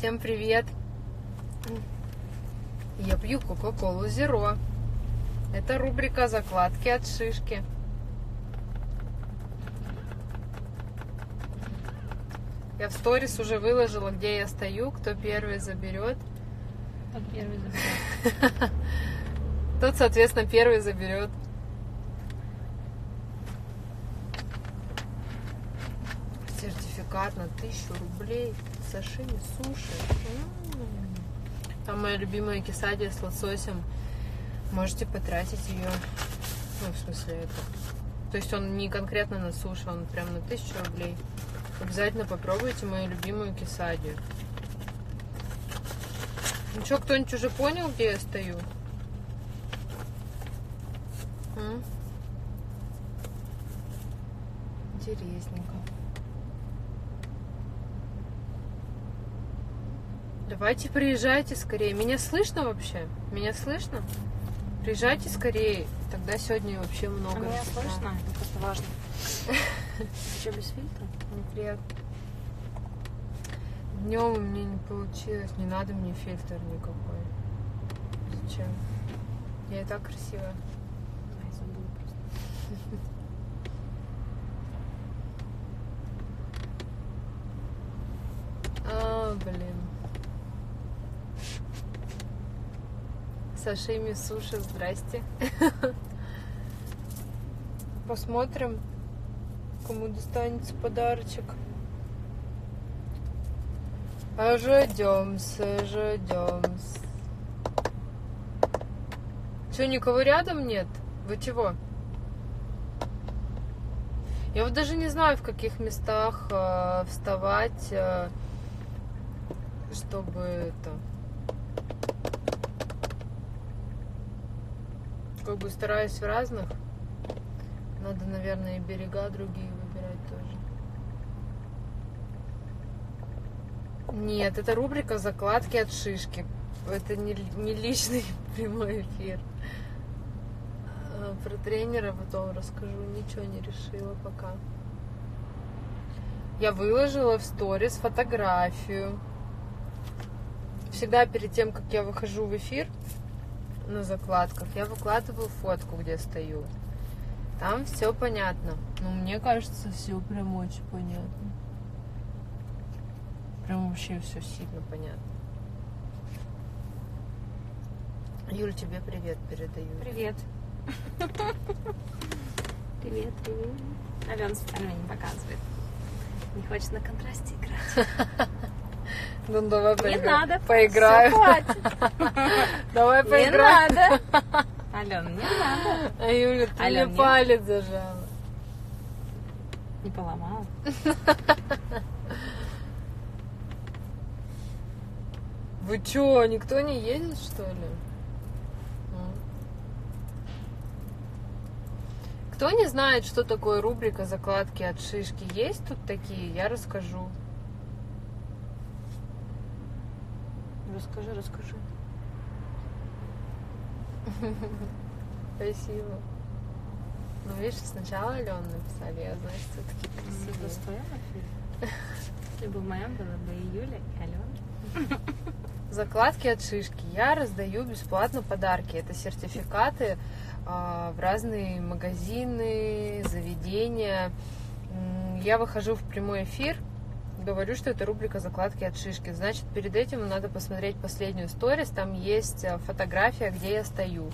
Всем привет! Я пью Кока-Колу Зеро. Это рубрика «Закладки от шишки». Я в сторис уже выложила, где я стою, кто первый заберет. Кто первый заберет? Тот, соответственно, первый заберет. Сертификат на тысячу рублей. Сашими суши. М. Там моя любимая кисадия с лососем. Можете потратить ее. Ну, в смысле, это. То есть он не конкретно на суши, он прям на тысячу рублей. Обязательно попробуйте мою любимую кисадию. Ну что, кто-нибудь уже понял, где я стою? М? Интересненько. Давайте приезжайте скорее. Меня слышно вообще? Меня слышно? Приезжайте скорее. Тогда сегодня вообще А много. меня рассчитаем. слышно? Это просто важно. Еще без фильтра? Неприятно. Днем у меня не получилось. Не надо мне фильтр никакой. Зачем? Я и так красивая. Ай, забыла просто. А, блин. Сашими суши, здрасте. Посмотрим, кому достанется подарочек. Ожидемся, ожидемся. Че, никого рядом нет? Вы чего? Я вот даже не знаю, в каких местах э, вставать, э, чтобы это... Как бы стараюсь в разных. Надо, наверное, и берега другие выбирать тоже. Нет, это рубрика «Закладки от шишки». Это не, не личный прямой эфир. А, Про тренера потом расскажу. Ничего не решила пока. Я выложила в сторис фотографию. Всегда перед тем, как я выхожу в эфир на закладках, я выкладываю фотку, где стою. Там все понятно. Но мне кажется, все прям очень понятно. Прям вообще все сильно понятно. Юль, тебе привет передаю. Привет. Привет, привет. Алена специально не показывает. Не хочет на контрасте играть. Ну давай Не поиграем. надо. Поиграем. Всё, хватит. Давай Не поиграем. надо. Алена, не надо. А Юля, ты Алён, мне палец зажала. Не поломала. Вы чё, никто не едет, что ли? М. Кто не знает, что такое рубрика закладки от шишки, есть тут такие, я расскажу. Расскажи, расскажи. Спасибо. Ну, видишь, сначала Алену написали, я, в твоем эфире? Если бы в моем было бы и Юля, и Алена. Закладки от шишки. Я раздаю бесплатно подарки. Это сертификаты а, в разные магазины, заведения. Я выхожу в прямой эфир, говорю, что это рубрика закладки от шишки. Значит, перед этим надо посмотреть последнюю сторис. Там есть а, фотография, где я стою.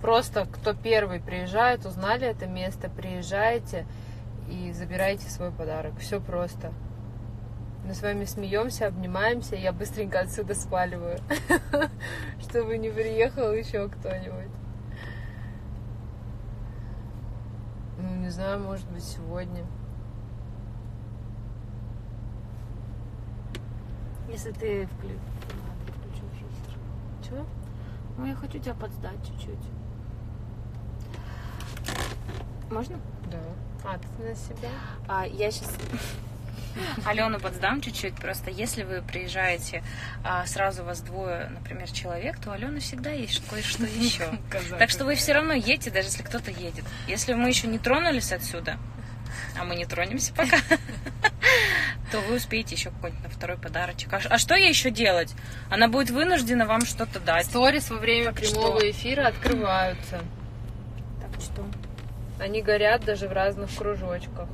Просто кто первый приезжает, узнали это место, приезжаете и забирайте свой подарок. Все просто. Мы с вами смеемся, обнимаемся, я быстренько отсюда сваливаю, чтобы не приехал еще кто-нибудь. Ну, не знаю, может быть, сегодня. Если ты вклю... Ладно, включу фильтр. Чего? Ну, я хочу тебя подсдать чуть-чуть. Можно? Да. А, ты на себя? А, я сейчас Алену подсдам чуть-чуть. Просто если вы приезжаете, а сразу вас двое, например, человек, то у Алены всегда есть кое-что еще. Так что вы все равно едете, даже если кто-то едет. Если мы еще не тронулись отсюда, а мы не тронемся пока, то вы успеете еще какой-нибудь на второй подарочек. А, а что ей еще делать? Она будет вынуждена вам что-то дать. Сторис во время так прямого что? эфира открываются. Так что? Они горят даже в разных кружочках.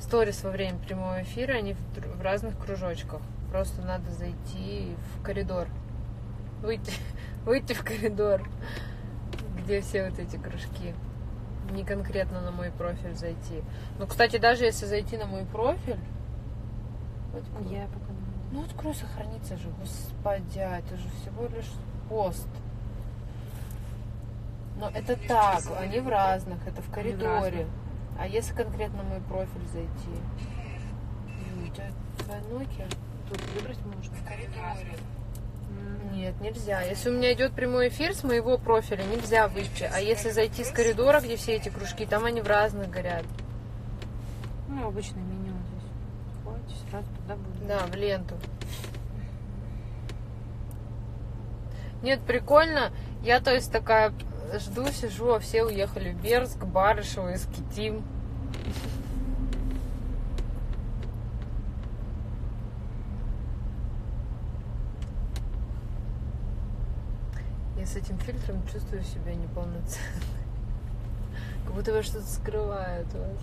Сторис во время прямого эфира, они в, в разных кружочках. Просто надо зайти в коридор. Выйти, выйти в коридор, где все вот эти кружки не конкретно на мой профиль зайти. Ну, кстати, даже если зайти на мой профиль... Я пока Ну, открой, сохранится же. Господи, а это же всего лишь пост. Но это так, они в разных, это в коридоре. А если конкретно мой профиль зайти? У тебя Nokia? Тут выбрать можно. В коридоре. Нет, нельзя. Если у меня идет прямой эфир с моего профиля, нельзя выйти. А если зайти с коридора, где все эти кружки, там они в разных горят. Ну, обычное меню здесь. Входите, сразу туда будет. Да, в ленту. Нет, прикольно. Я, то есть, такая жду, сижу, а все уехали в Берск, Барышево, Искитим. С этим фильтром чувствую себя неполноценной. Как будто вас что-то скрывает у вас.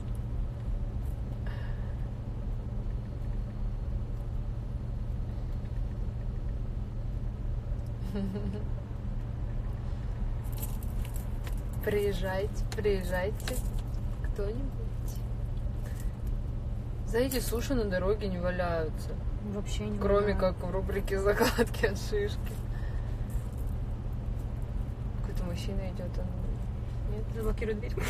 Приезжайте, приезжайте кто-нибудь. Знаете, суши на дороге не валяются. Вообще не Кроме валяют. как в рубрике закладки от шишки мужчина идет, он нет, заблокирует дверь.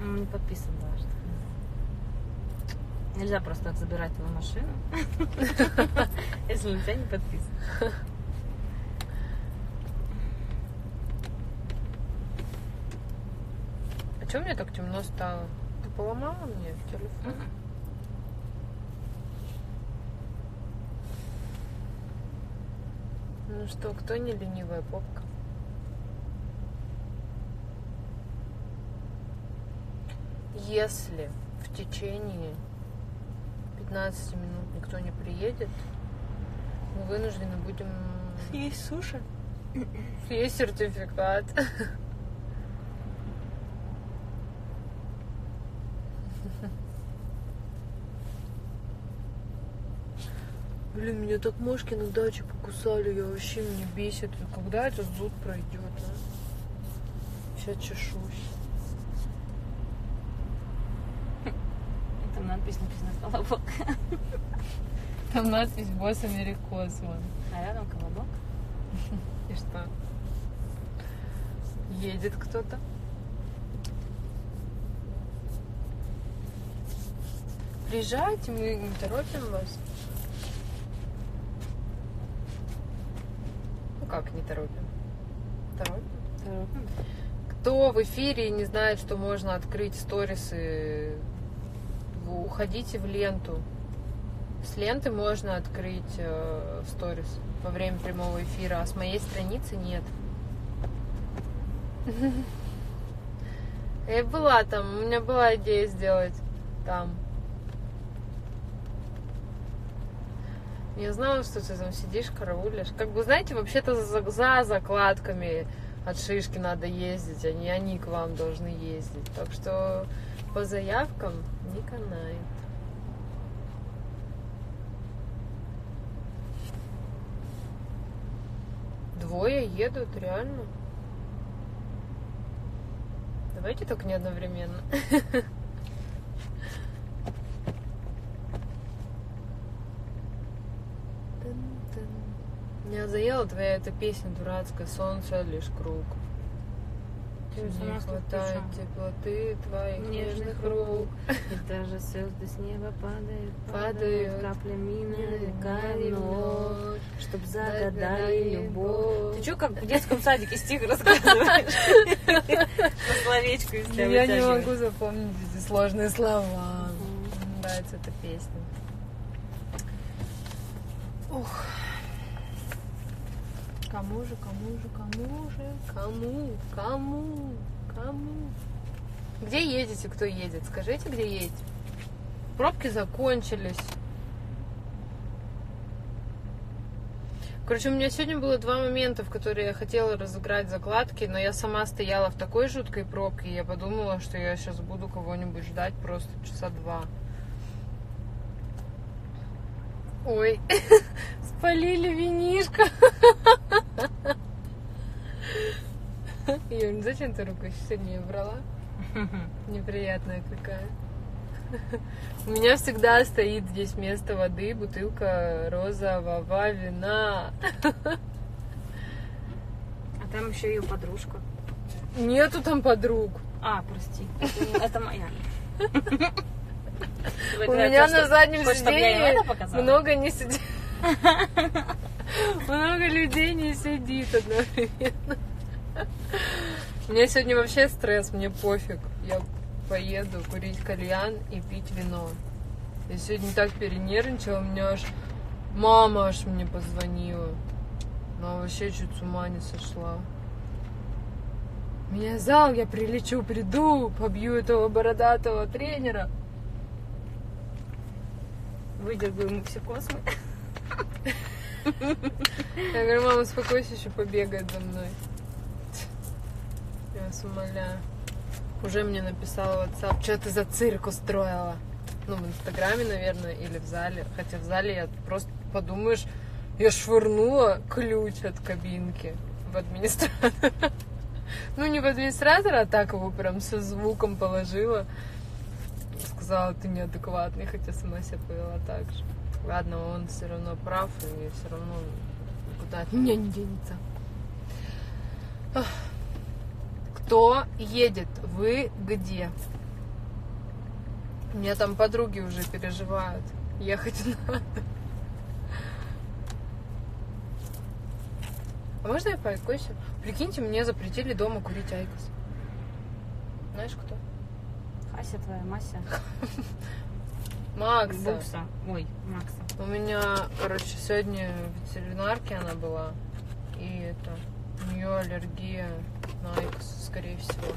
Он не подписан даже. Нельзя просто так забирать его машину, если на тебя не подписан. А что мне так темно стало? Ты поломала мне телефон? Ну что, кто не ленивая попка? Если в течение 15 минут никто не приедет, мы вынуждены будем... Съесть суши? Съесть сертификат. Блин, меня так мошки на даче покусали, я вообще меня бесит. Когда этот зуд пройдет, а? Сейчас чешусь. Там надпись написана «Колобок». Там надпись «Босс Америкос». Вон. А рядом «Колобок». И что? Едет кто-то. Приезжайте, мы не торопим вас. Как не торопим? Торопим? Торопим. Кто в эфире не знает, что можно открыть сторисы, уходите в ленту. С ленты можно открыть э, сторис во время прямого эфира, а с моей страницы нет. Я была там, у меня была идея сделать там. Я знала, что ты там сидишь, караулишь. Как бы, знаете, вообще-то за, за закладками от шишки надо ездить, а не они к вам должны ездить. Так что по заявкам не канает. Двое едут, реально. Давайте только не одновременно. Меня заела твоя эта песня дурацкая «Солнце лишь круг». Не хватает теплоты твоих нежных рук. И даже звезды с неба падают, падают каплями на вино, чтоб загадали любовь. Ты что, как в детском садике стих рассказываешь? На словечко из Я не могу запомнить эти сложные слова. Нравится эта песня. Ух. Кому же, кому же, кому же, кому, кому, кому? Где едете, кто едет? Скажите, где едете? Пробки закончились. Короче, у меня сегодня было два момента, в которые я хотела разыграть закладки, но я сама стояла в такой жуткой пробке, и я подумала, что я сейчас буду кого-нибудь ждать просто часа два. Ой, спалили винишко. Юль, зачем ты руку сильнее брала? Неприятная какая. У меня всегда стоит здесь вместо воды бутылка розового вина. А там еще ее подружка. Нету там подруг. А, прости. Это моя. У меня на заднем сиденье много не сидит. Много людей не сидит одновременно. У меня сегодня вообще стресс, мне пофиг. Я поеду курить кальян и пить вино. Я сегодня так перенервничала, у меня аж мама аж мне позвонила. Но вообще чуть с ума не сошла. Меня зал, я прилечу, приду, побью этого бородатого тренера. Выдергу ему все космы. Я говорю, мама, успокойся, еще побегает за мной. Вас. Уже мне написала WhatsApp, что ты за цирк устроила. Ну, в Инстаграме, наверное, или в зале. Хотя в зале я просто подумаешь, я швырнула ключ от кабинки в администратора. Ну, не в администратора, а так его прям со звуком положила. Сказала, ты неадекватный, хотя сама себя повела так же. Ладно, он все равно прав, и все равно куда от меня не денется. Кто едет? Вы где? У меня там подруги уже переживают. Ехать надо. А можно я поайкосю? Прикиньте, мне запретили дома курить IQOS. Знаешь кто? Ася твоя, Мася. Макса. Букса. Ой, Макса. У меня, короче, сегодня в ветеринарке она была. И это, у нее аллергия IQOS, скорее всего.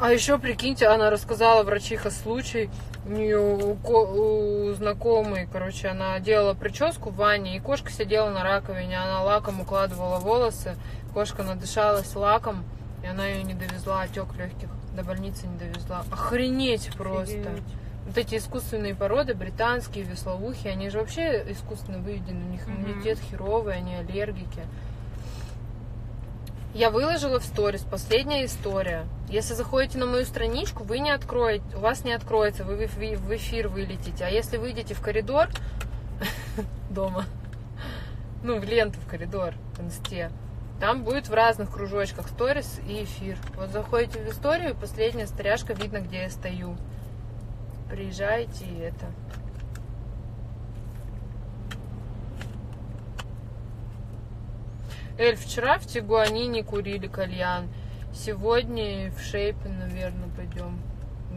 А еще, прикиньте, она рассказала врачиха случай. У нее у, у знакомой, короче, она делала прическу в ванне, и кошка сидела на раковине, она лаком укладывала волосы, кошка надышалась лаком, и она ее не довезла, отек легких, до больницы не довезла. Охренеть просто. Офигеть. Вот эти искусственные породы, британские, веслоухи, они же вообще искусственно выведены, у них иммунитет херовый, они аллергики. Я выложила в сторис, последняя история. Если заходите на мою страничку, вы не откроете, у вас не откроется, вы в эфир вылетите. А если выйдете в коридор дома, ну, в ленту в коридор, в инсте, там будет в разных кружочках сторис и эфир. Вот заходите в историю, последняя старяшка, видно, где я стою. Приезжайте и это. Эль, вчера в Тигуанине курили кальян. Сегодня в Шейпе, наверное, пойдем.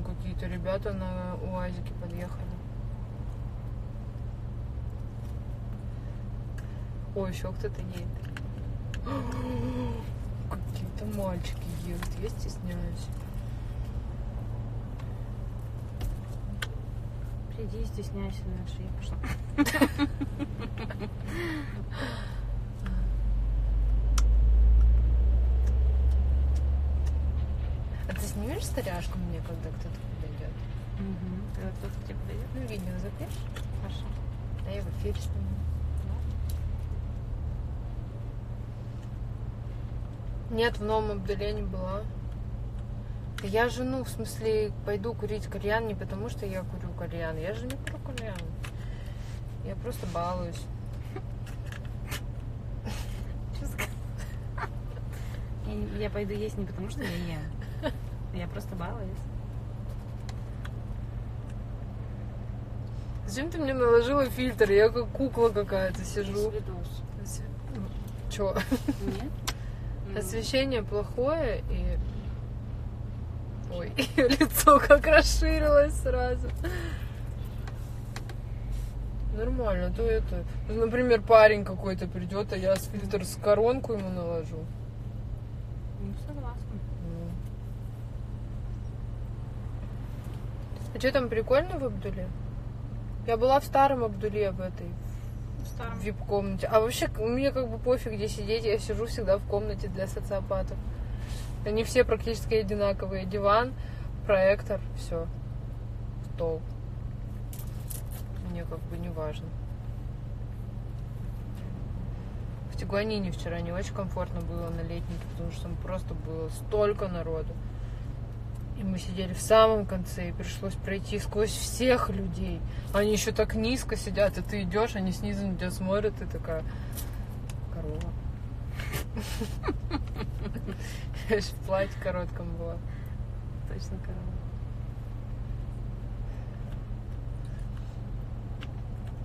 Какие-то ребята на УАЗике подъехали. Ой, еще кто-то едет. Какие-то мальчики едут, я стесняюсь. Приди, стесняйся, дальше я пошла. Снимешь старяшку мне, когда кто-то подойдет? Угу. Когда кто-то к тебе подойдет? Ну, видео запишешь? Хорошо. А я в эфире сниму. Нет, в новом Абделе не была. Я же, ну, в смысле, пойду курить кальян не потому, что я курю кальян. Я же не курю кальян. Я просто балуюсь. Я пойду есть не потому, что я ем. Я просто балуюсь. Зачем ты мне наложила фильтр? Я как кукла какая-то сижу. Свидос. Чё? Нет? Освещение плохое и... Ой, лицо как расширилось сразу. Нормально, то это. Например, парень какой-то придет, а я фильтр с коронку ему наложу. Ну, согласна. А что там прикольно в Абдуле? Я была в старом Абдуле в этой В старом. вип-комнате. А вообще, мне как бы пофиг, где сидеть. Я сижу всегда в комнате для социопатов. Они все практически одинаковые. Диван, проектор, все. Стол. Мне как бы не важно. В Тигуанине вчера не очень комфортно было на летнике, потому что там просто было столько народу. И мы сидели в самом конце, и пришлось пройти сквозь всех людей. Они еще так низко сидят, и ты идешь, они снизу на тебя смотрят, и такая корова. Я ж в платье коротком была. Точно корова.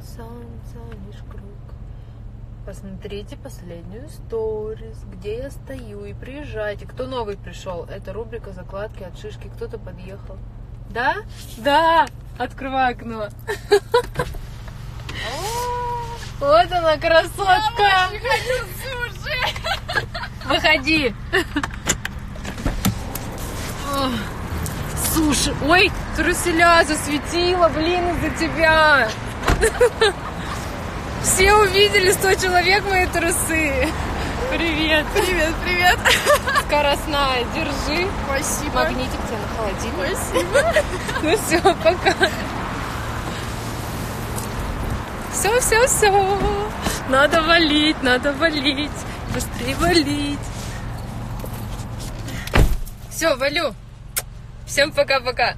Солнце лишь круг. Посмотрите последнюю сторис, где я стою, и приезжайте. Кто новый пришел? Это рубрика закладки от шишки. Кто-то подъехал. Да? Да! Открывай окно. Вот она, красотка! Выходи! Суши. Ой, труселя засветила, блин, из-за тебя. Все увидели 100 человек мои трусы. Привет. Привет, привет. Скоростная, держи. Спасибо. Магнитик тебе на холодильник. Спасибо. Ну все, пока. Все, все, все. Надо валить, надо валить. Быстрее валить. Все, валю. Всем пока-пока.